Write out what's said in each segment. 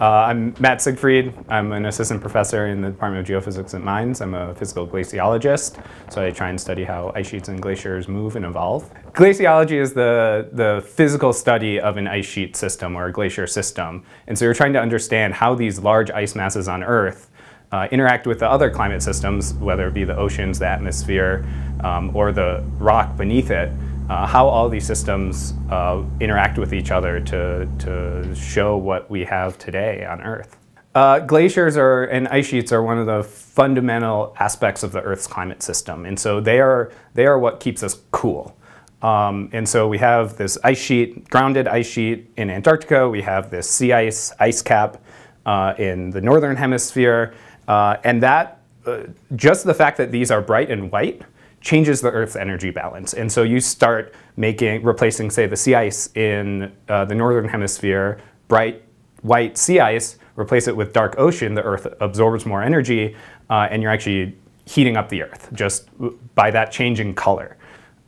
Uh, I'm Matt Siegfried. I'm an assistant professor in the Department of Geophysics at Mines. I'm a physical glaciologist, so I try and study how ice sheets and glaciers move and evolve. Glaciology is the, the physical study of an ice sheet system or a glacier system. And so you're trying to understand how these large ice masses on Earth uh, interact with the other climate systems, whether it be the oceans, the atmosphere, um, or the rock beneath it, uh, how all these systems uh, interact with each other to, to show what we have today on Earth. Uh, glaciers are, and ice sheets are one of the fundamental aspects of the Earth's climate system. And so they are, they are what keeps us cool. Um, and so we have this ice sheet, grounded ice sheet in Antarctica. We have this sea ice, ice cap uh, in the northern hemisphere. Uh, and that, uh, just the fact that these are bright and white changes the Earth's energy balance. And so you start making, replacing, say, the sea ice in uh, the northern hemisphere, bright white sea ice, replace it with dark ocean, the Earth absorbs more energy, uh, and you're actually heating up the Earth just by that change in color.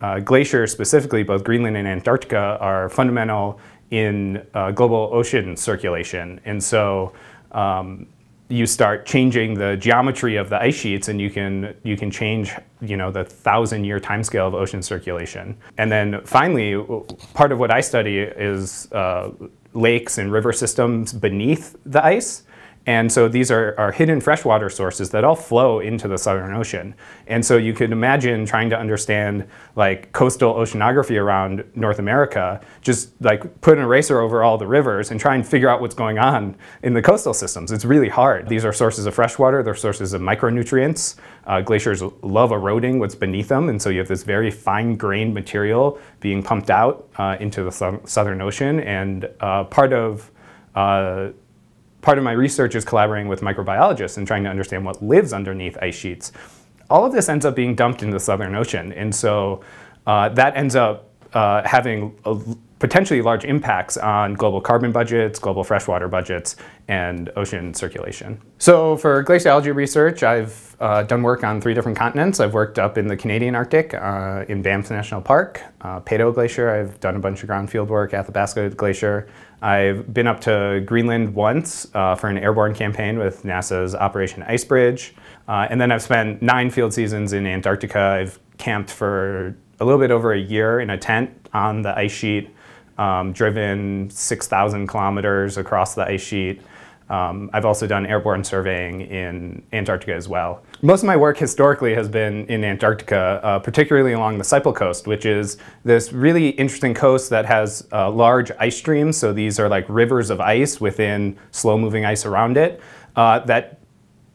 Uh, glaciers specifically, both Greenland and Antarctica, are fundamental in uh, global ocean circulation. And so um, you start changing the geometry of the ice sheets and you can you can change you know the thousand year timescale of ocean circulation. And then finally part of what i study is uh, lakes and river systems beneath the ice and so these are, are hidden freshwater sources that all flow into the Southern Ocean. And so you could imagine trying to understand like coastal oceanography around North America, just like put an eraser over all the rivers and try and figure out what's going on in the coastal systems. It's really hard. These are sources of freshwater, they're sources of micronutrients. Uh, glaciers love eroding what's beneath them, and so you have this very fine-grained material being pumped out uh, into the Southern Ocean. And uh, part of uh, part of my research is collaborating with microbiologists and trying to understand what lives underneath ice sheets. All of this ends up being dumped into the Southern Ocean, and so uh, that ends up uh, having a, potentially large impacts on global carbon budgets, global freshwater budgets, and ocean circulation. So for glaciology research, I've uh, done work on three different continents. I've worked up in the Canadian Arctic, uh, in Banff National Park, uh, Glacier. I've done a bunch of ground field work, Athabasca Glacier. I've been up to Greenland once uh, for an airborne campaign with NASA's Operation Icebridge. Uh, and then I've spent nine field seasons in Antarctica. I've camped for a little bit over a year in a tent on the ice sheet um, driven 6,000 kilometers across the ice sheet. Um, I've also done airborne surveying in Antarctica as well. Most of my work historically has been in Antarctica, uh, particularly along the Siple Coast, which is this really interesting coast that has uh, large ice streams. So these are like rivers of ice within slow-moving ice around it uh, that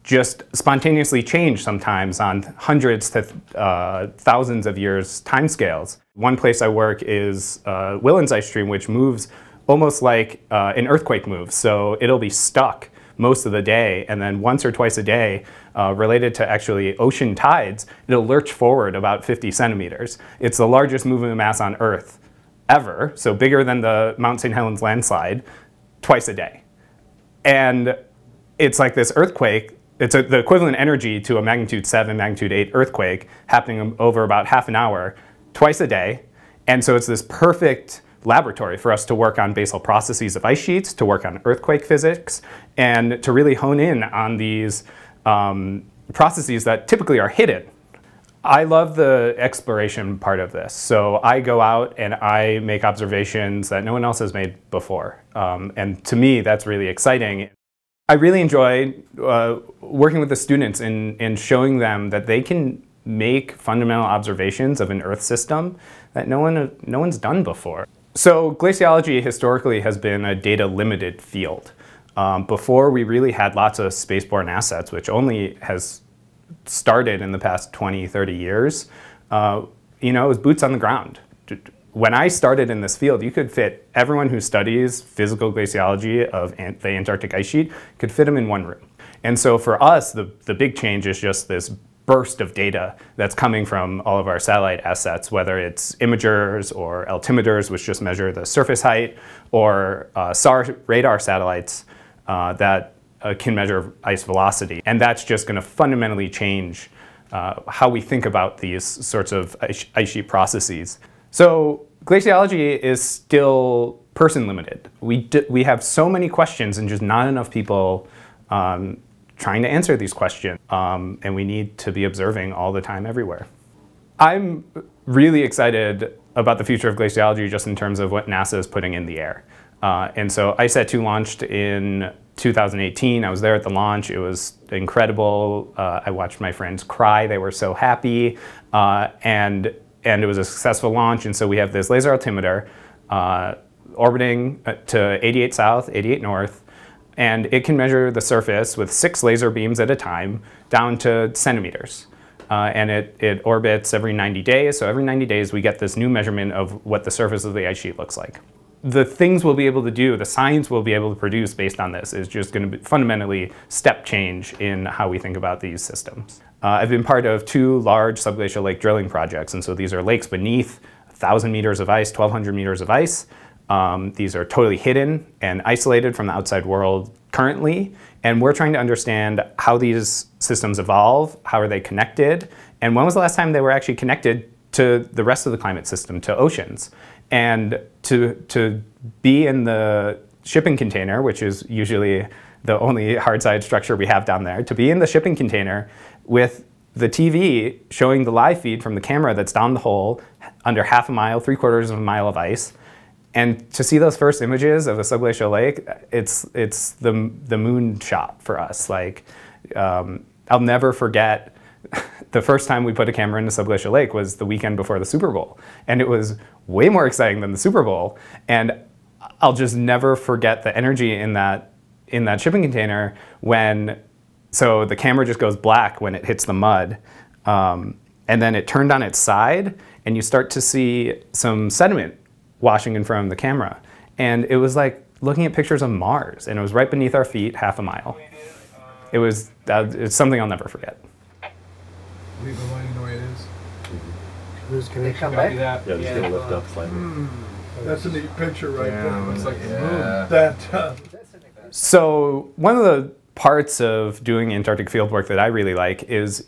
just spontaneously change sometimes on hundreds to uh, thousands of years timescales. One place I work is uh, Whillans ice stream, which moves almost like uh, an earthquake moves. So it'll be stuck most of the day, and then once or twice a day, uh, related to actually ocean tides, it'll lurch forward about 50 centimeters. It's the largest moving mass on Earth ever, so bigger than the Mount St. Helens landslide, twice a day. And it's like this earthquake it's a, the equivalent energy to a magnitude 7, magnitude 8 earthquake happening over about half an hour, twice a day. And so it's this perfect laboratory for us to work on basal processes of ice sheets, to work on earthquake physics, and to really hone in on these um, processes that typically are hidden. I love the exploration part of this. So I go out and I make observations that no one else has made before. Um, and to me, that's really exciting. I really enjoy uh, working with the students and, and showing them that they can make fundamental observations of an Earth system that no, one, no one's done before. So glaciology historically has been a data limited field. Um, before we really had lots of spaceborne assets, which only has started in the past 20, 30 years, uh, you know, it was boots on the ground when I started in this field, you could fit everyone who studies physical glaciology of the Antarctic ice sheet could fit them in one room. And so for us, the, the big change is just this burst of data that's coming from all of our satellite assets, whether it's imagers or altimeters, which just measure the surface height, or uh, SAR radar satellites uh, that uh, can measure ice velocity. And that's just going to fundamentally change uh, how we think about these sorts of ice sheet processes. So glaciology is still person limited. We, we have so many questions and just not enough people um, trying to answer these questions. Um, and we need to be observing all the time everywhere. I'm really excited about the future of glaciology just in terms of what NASA is putting in the air. Uh, and so ICESat 2 launched in 2018. I was there at the launch. It was incredible. Uh, I watched my friends cry. They were so happy. Uh, and, and it was a successful launch. And so we have this laser altimeter uh, orbiting uh, to 88 south, 88 north. And it can measure the surface with six laser beams at a time down to centimeters. Uh, and it, it orbits every 90 days. So every 90 days, we get this new measurement of what the surface of the ice sheet looks like the things we'll be able to do, the science we'll be able to produce based on this is just going to be fundamentally step change in how we think about these systems. Uh, I've been part of two large subglacial lake drilling projects, and so these are lakes beneath 1,000 meters of ice, 1,200 meters of ice. Um, these are totally hidden and isolated from the outside world currently, and we're trying to understand how these systems evolve, how are they connected, and when was the last time they were actually connected to the rest of the climate system, to oceans. And to, to be in the shipping container, which is usually the only hard side structure we have down there, to be in the shipping container with the TV showing the live feed from the camera that's down the hole under half a mile, three quarters of a mile of ice, and to see those first images of a subglacial lake, it's it's the the moon shot for us. Like um, I'll never forget the first time we put a camera into Subglacial Lake was the weekend before the Super Bowl. And it was way more exciting than the Super Bowl. And I'll just never forget the energy in that in that shipping container when so the camera just goes black when it hits the mud. Um, and then it turned on its side and you start to see some sediment washing in front of the camera. And it was like looking at pictures of Mars and it was right beneath our feet half a mile. It was uh, it's something I'll never forget leave the line the way it is. Who's Can they come back? that. Yeah, just gonna lift up slightly. Hmm. That's a neat picture right Yeah, there. looks like the Yeah. That, uh, So one of the parts of doing Antarctic field work that I really like is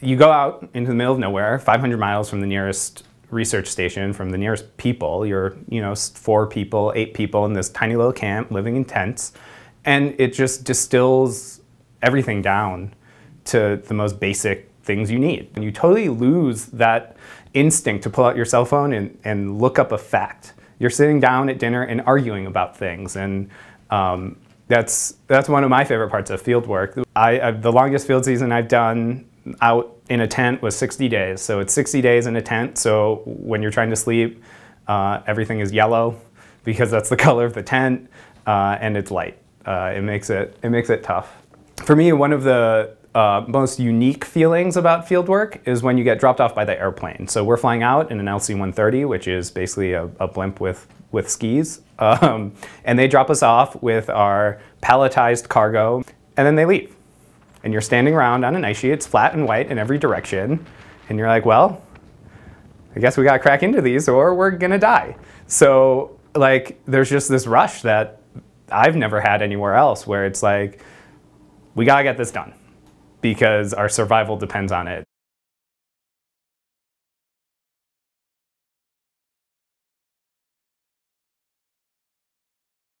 you go out into the middle of nowhere, 500 miles from the nearest research station, from the nearest people. You're, you know, four people, eight people in this tiny little camp living in tents, and it just distills everything down to the most basic things you need. And you totally lose that instinct to pull out your cell phone and, and look up a fact. You're sitting down at dinner and arguing about things. And um, that's, that's one of my favorite parts of field work. I, I, the longest field season I've done out in a tent was 60 days. So it's 60 days in a tent. So when you're trying to sleep, uh, everything is yellow because that's the color of the tent uh, and it's light. Uh, it, makes it, it makes it tough. For me, one of the uh, most unique feelings about fieldwork is when you get dropped off by the airplane. So we're flying out in an LC-130, which is basically a, a blimp with, with skis. Um, and they drop us off with our palletized cargo, and then they leave. And you're standing around on an ice sheet, it's flat and white in every direction, and you're like, well, I guess we gotta crack into these or we're gonna die. So like, there's just this rush that I've never had anywhere else where it's like, we gotta get this done because our survival depends on it.